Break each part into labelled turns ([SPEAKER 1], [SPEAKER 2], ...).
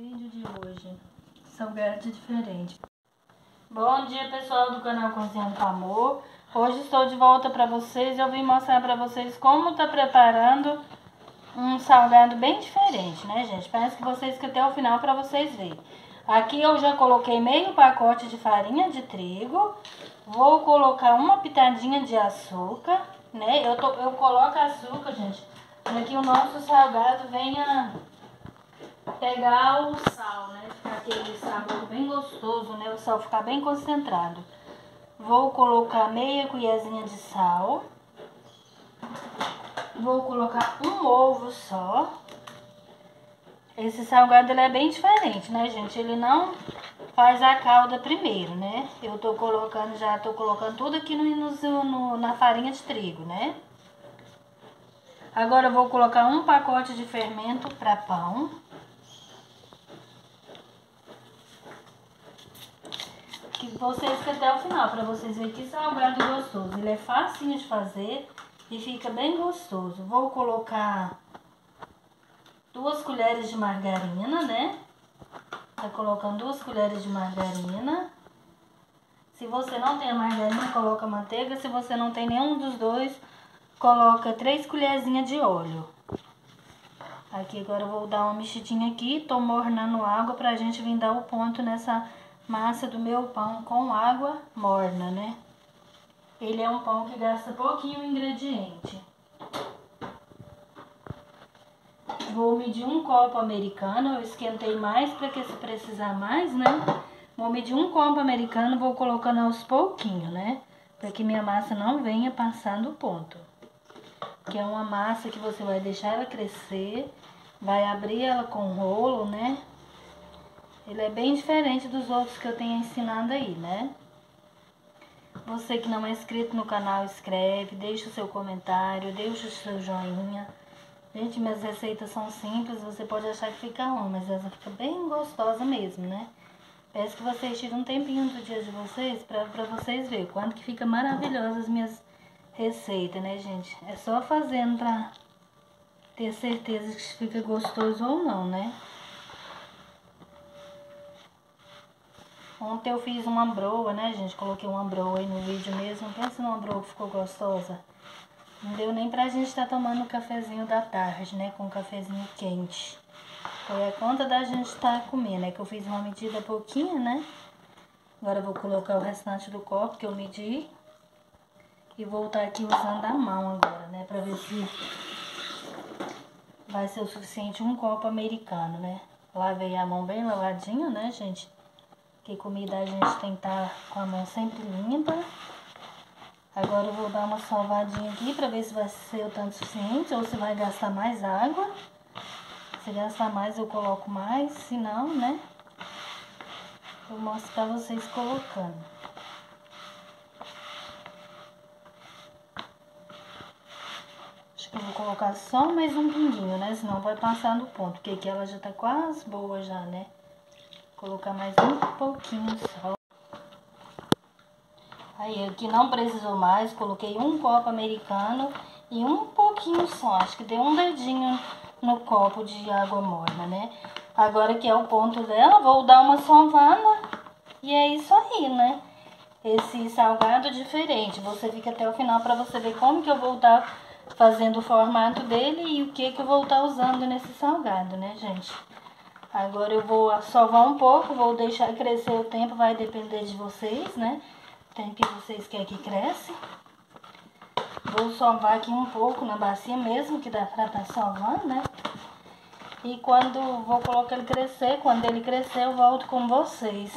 [SPEAKER 1] vídeo de hoje, salgado diferente. Bom dia pessoal do canal Cozinhando com Amor. Hoje estou de volta para vocês e eu vim mostrar para vocês como tá preparando um salgado bem diferente, né gente? Parece que vocês que até o final para vocês verem. Aqui eu já coloquei meio pacote de farinha de trigo. Vou colocar uma pitadinha de açúcar, né? Eu, tô, eu coloco açúcar, gente, para que o nosso salgado venha pegar o sal, né? Ficar aquele sabor bem gostoso, né? O sal ficar bem concentrado. Vou colocar meia colherzinha de sal. Vou colocar um ovo só. Esse salgado ele é bem diferente, né, gente? Ele não faz a calda primeiro, né? Eu tô colocando, já tô colocando tudo aqui no, no, no na farinha de trigo, né? Agora eu vou colocar um pacote de fermento para pão. Que vocês até o final, para vocês verem que salgado gostoso. Ele é facinho de fazer e fica bem gostoso. Vou colocar duas colheres de margarina, né? Tá colocando duas colheres de margarina. Se você não tem a margarina, coloca manteiga. Se você não tem nenhum dos dois, coloca três colherzinhas de óleo. Aqui agora eu vou dar uma mexidinha aqui, tô mornando água pra gente vir dar o ponto nessa massa do meu pão com água morna, né? Ele é um pão que gasta pouquinho ingrediente. Vou medir um copo americano, eu esquentei mais para que se precisar mais, né? Vou medir um copo americano, vou colocando aos pouquinhos, né? Para que minha massa não venha passando o ponto. Que é uma massa que você vai deixar ela crescer, vai abrir ela com rolo, né? Ele é bem diferente dos outros que eu tenho ensinado aí, né? Você que não é inscrito no canal, escreve, deixa o seu comentário, deixa o seu joinha. Gente, minhas receitas são simples, você pode achar que fica ruim, mas essa fica bem gostosa mesmo, né? Peço que vocês tirem um tempinho do dia de vocês pra, pra vocês verem quanto que fica maravilhosa as minhas receitas, né, gente? É só fazendo pra ter certeza que fica gostoso ou não, né? Ontem eu fiz uma broa, né, gente? Coloquei uma broa aí no vídeo mesmo. Pensa numa broa que ficou gostosa. Não deu nem pra gente estar tá tomando o cafezinho da tarde, né? Com um cafezinho quente. Foi a conta da gente estar tá comendo, é que eu fiz uma medida pouquinha, né? Agora eu vou colocar o restante do copo que eu medi. E voltar aqui usando a mão agora, né? Pra ver se vai ser o suficiente um copo americano, né? Lavei a mão bem lavadinha, né, gente? Que comida a gente tem que estar tá com a mão sempre limpa. Agora eu vou dar uma salvadinha aqui para ver se vai ser o tanto suficiente ou se vai gastar mais água. Se gastar mais eu coloco mais, se não, né? Eu mostro para vocês colocando. Acho que eu vou colocar só mais um pinguinho, né? Senão vai passar no ponto, porque aqui ela já tá quase boa já, né? Colocar mais um pouquinho só. Aí aqui não precisou mais, coloquei um copo americano e um pouquinho só, acho que deu um dedinho no copo de água morna, né? Agora que é o ponto dela, vou dar uma sovada e é isso aí, né? Esse salgado diferente, você fica até o final para você ver como que eu vou estar tá fazendo o formato dele e o que que eu vou estar tá usando nesse salgado, né, gente? Agora eu vou sovar um pouco, vou deixar crescer o tempo, vai depender de vocês, né? O tempo que vocês querem que cresce. Vou sovar aqui um pouco na bacia mesmo, que dá pra estar tá sovando, né? E quando vou colocar ele crescer, quando ele crescer eu volto com vocês.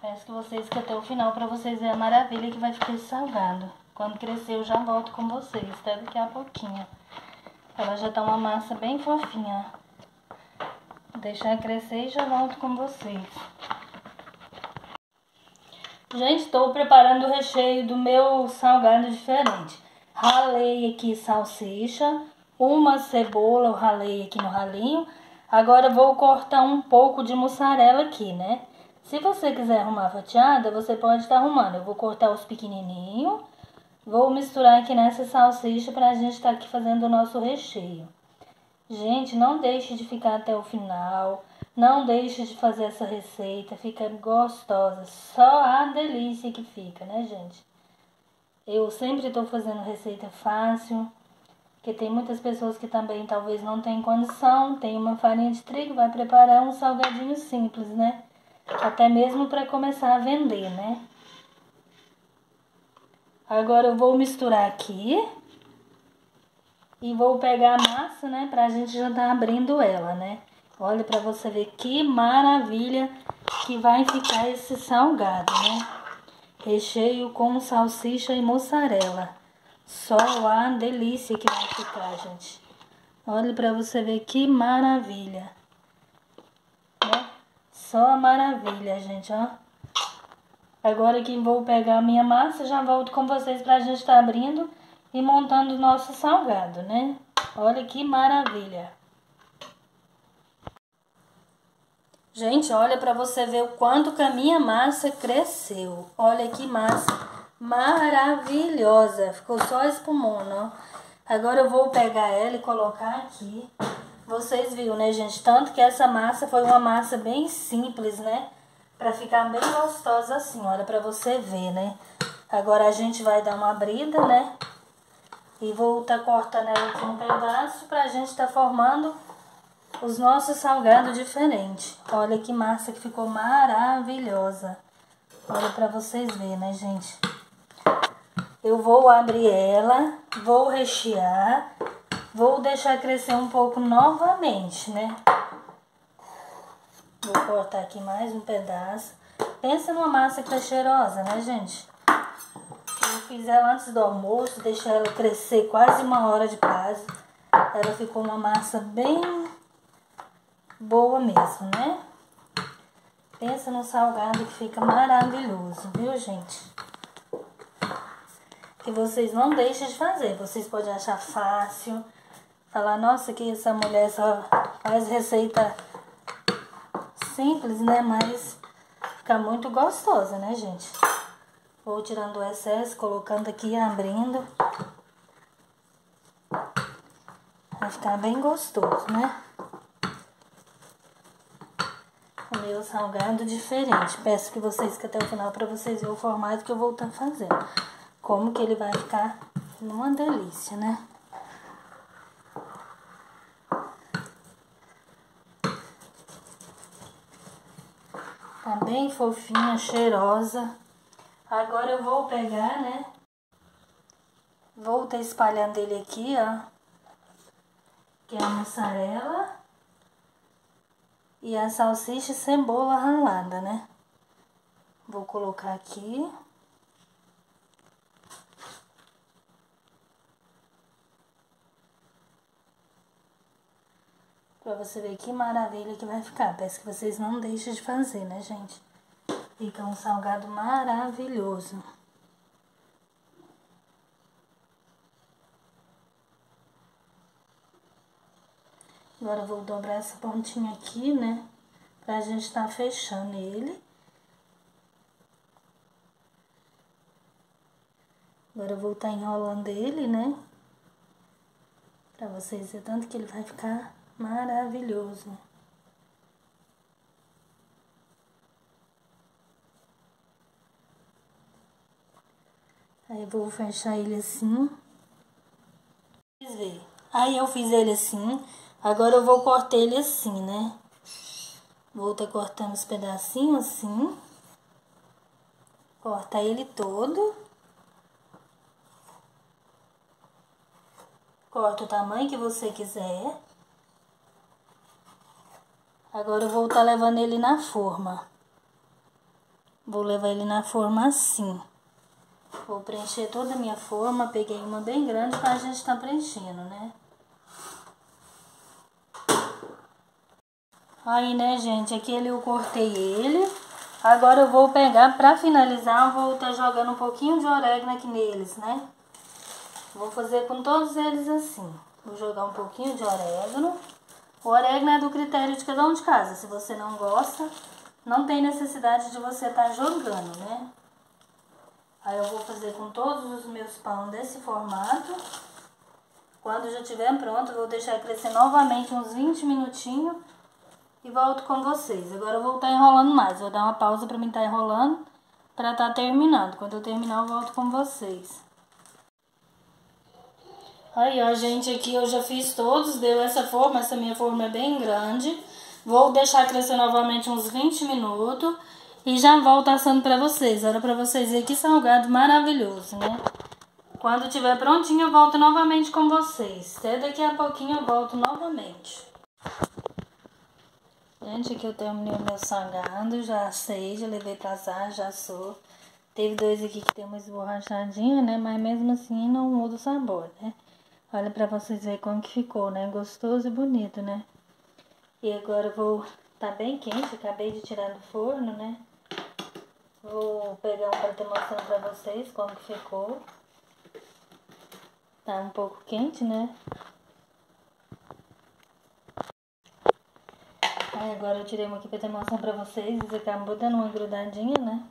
[SPEAKER 1] Peço que vocês que até o final para vocês verem a maravilha que vai ficar esse salgado. Quando crescer eu já volto com vocês, até daqui a pouquinho. Ela já tá uma massa bem fofinha, deixar crescer e já volto com vocês. Gente, estou preparando o recheio do meu salgado diferente. Ralei aqui salsicha, uma cebola eu ralei aqui no ralinho. Agora vou cortar um pouco de mussarela aqui, né? Se você quiser arrumar fatiada, você pode estar arrumando. Eu vou cortar os pequenininhos. Vou misturar aqui nessa salsicha para a gente estar tá aqui fazendo o nosso recheio. Gente, não deixe de ficar até o final. Não deixe de fazer essa receita. Fica gostosa. Só a delícia que fica, né, gente? Eu sempre estou fazendo receita fácil. Porque tem muitas pessoas que também talvez não tenham condição. Tem uma farinha de trigo, vai preparar um salgadinho simples, né? Até mesmo para começar a vender, né? Agora eu vou misturar aqui. E vou pegar a massa, né, pra gente já tá abrindo ela, né? Olha pra você ver que maravilha que vai ficar esse salgado, né? Recheio com salsicha e mussarela. Só a delícia que vai ficar, gente. Olha pra você ver que maravilha. Né? Só a maravilha, gente, ó. Agora que vou pegar a minha massa, já volto com vocês pra gente tá abrindo e montando o nosso salgado, né? Olha que maravilha. Gente, olha para você ver o quanto que a minha massa cresceu. Olha que massa maravilhosa. Ficou só espumando, ó. Agora eu vou pegar ela e colocar aqui. Vocês viram, né, gente? Tanto que essa massa foi uma massa bem simples, né? Pra ficar bem gostosa assim, olha, pra você ver, né? Agora a gente vai dar uma abrida, né? E vou estar tá cortando ela aqui um pedaço pra gente estar tá formando os nossos salgados diferentes. Olha que massa que ficou maravilhosa. Olha pra vocês verem, né, gente? Eu vou abrir ela, vou rechear, vou deixar crescer um pouco novamente, né? Vou cortar aqui mais um pedaço. Pensa numa massa que tá cheirosa, né, gente? Fiz ela antes do almoço, deixei ela crescer quase uma hora de prazo. Ela ficou uma massa bem boa mesmo, né? Pensa no salgado que fica maravilhoso, viu, gente? Que vocês não deixem de fazer. Vocês podem achar fácil, falar, nossa, que essa mulher só faz receita simples, né? Mas fica muito gostosa, né, gente? Vou tirando o excesso, colocando aqui, abrindo. Vai ficar bem gostoso, né? O meu salgado diferente. Peço que vocês fiquem até o final para vocês verem o formato que eu vou estar tá fazendo. Como que ele vai ficar uma delícia, né? Tá bem fofinha, cheirosa. Agora eu vou pegar, né? Vou estar tá espalhando ele aqui, ó. Que é a mussarela. E a salsicha e cebola ralada, né? Vou colocar aqui. Pra você ver que maravilha que vai ficar. Peço que vocês não deixem de fazer, né, gente? Fica um salgado maravilhoso. Agora vou dobrar essa pontinha aqui, né? Pra gente estar tá fechando ele. Agora eu vou estar tá enrolando ele, né? Pra vocês verem tanto que ele vai ficar maravilhoso. Aí eu vou fechar ele assim. Aí eu fiz ele assim. Agora eu vou cortar ele assim, né? Vou tá cortando os pedacinhos assim. Corta ele todo. Corta o tamanho que você quiser. Agora eu vou estar tá levando ele na forma. Vou levar ele na forma assim. Vou preencher toda a minha forma. Peguei uma bem grande para a gente estar tá preenchendo, né? Aí, né, gente, aqui eu cortei ele. Agora eu vou pegar, pra finalizar, eu vou estar tá jogando um pouquinho de orégano aqui neles, né? Vou fazer com todos eles assim. Vou jogar um pouquinho de orégano. O orégano é do critério de cada um de casa. Se você não gosta, não tem necessidade de você estar tá jogando, né? Aí eu vou fazer com todos os meus pão desse formato. Quando já estiver pronto, vou deixar crescer novamente uns 20 minutinhos e volto com vocês. Agora eu vou estar enrolando mais, vou dar uma pausa para mim estar enrolando para estar terminando. Quando eu terminar, eu volto com vocês. Aí, ó, gente, aqui eu já fiz todos, deu essa forma, essa minha forma é bem grande. Vou deixar crescer novamente uns 20 minutos e já volto assando pra vocês. Olha pra vocês verem que salgado maravilhoso, né? Quando tiver prontinho, eu volto novamente com vocês. Até daqui a pouquinho eu volto novamente. Gente, aqui eu terminei o meu salgado, já assei, já levei pra assar, já assou. Teve dois aqui que tem uma esborrachadinha, né? Mas mesmo assim não muda o sabor, né? Olha pra vocês verem como que ficou, né? Gostoso e bonito, né? E agora eu vou... Tá bem quente, acabei de tirar do forno, né? Vou pegar um pra ter mostrando pra vocês como que ficou. Tá um pouco quente, né? Aí agora eu tirei uma aqui pra ter mostrando pra vocês. Isso acabou dando uma grudadinha, né?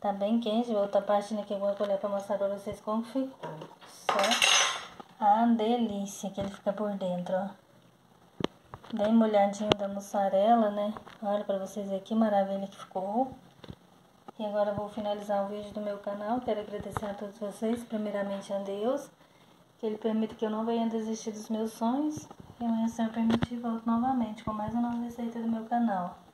[SPEAKER 1] Tá bem quente. Vou estar partindo aqui uma colher pra mostrar pra vocês como ficou. Certo? Ah, delícia que ele fica por dentro, ó. Bem molhadinho da mussarela, né? Olha pra vocês que maravilha que ficou. E agora vou finalizar o vídeo do meu canal. Quero agradecer a todos vocês, primeiramente a Deus, que Ele permita que eu não venha desistir dos meus sonhos. E amanhã, se eu permitir, volto novamente com mais uma nova receita do meu canal.